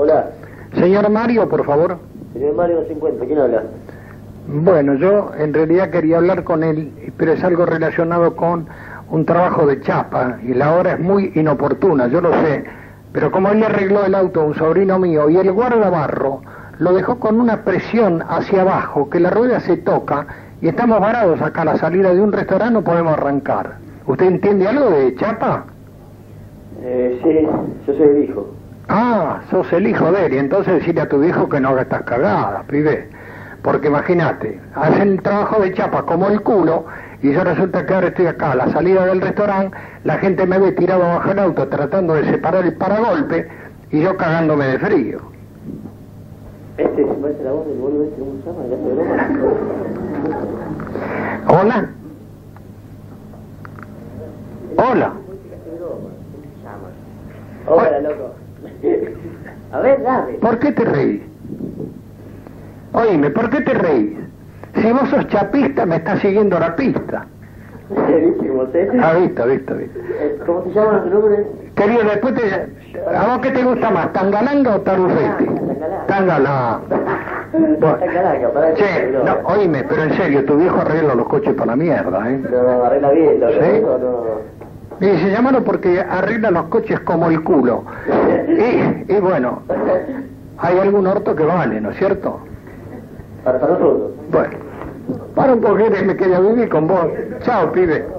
Hola, Señor Mario, por favor. señor Mario 50, ¿quién habla? Bueno, yo en realidad quería hablar con él, pero es algo relacionado con un trabajo de chapa y la hora es muy inoportuna, yo lo sé. Pero como él le arregló el auto a un sobrino mío y el guardabarro lo dejó con una presión hacia abajo, que la rueda se toca y estamos varados acá a la salida de un restaurante, no podemos arrancar. ¿Usted entiende algo de chapa? Eh, sí, yo soy el hijo. Ah, sos el hijo de él, y entonces decirle a tu hijo que no haga estas cagadas, pibe. Porque imagínate, hacen el trabajo de chapa como el culo, y yo resulta que ahora estoy acá a la salida del restaurante, la gente me ve tirado bajo el auto tratando de separar el paragolpe, y yo cagándome de frío. Este se parece la voz del boludo este, ¿cómo se llama? ¿El hace broma? Hola. Hola. Hola, loco. A ver, dame. ¿Por qué te reís? Oíme, ¿por qué te reís? Si vos sos chapista, me estás siguiendo la pista. ¿Viste cómo se Ah, visto, visto, visto. Eh, ¿Cómo se llama su nombre? Querido, después te... ¿A vos qué te gusta más, tangalanga o tarufete? Tangalanga. Bueno. Tangalaca, para Che, no, oíme, pero en serio, tu viejo arregla los coches para la mierda, ¿eh? No, arregla bien, loco. ¿Sí? No, no. Y se llamaron porque arregla los coches como el culo. Y, y bueno, hay algún orto que vale, ¿no es cierto? Para, nosotros. Bueno, para un poquito y me quedé a vivir con vos. Chao, pibe.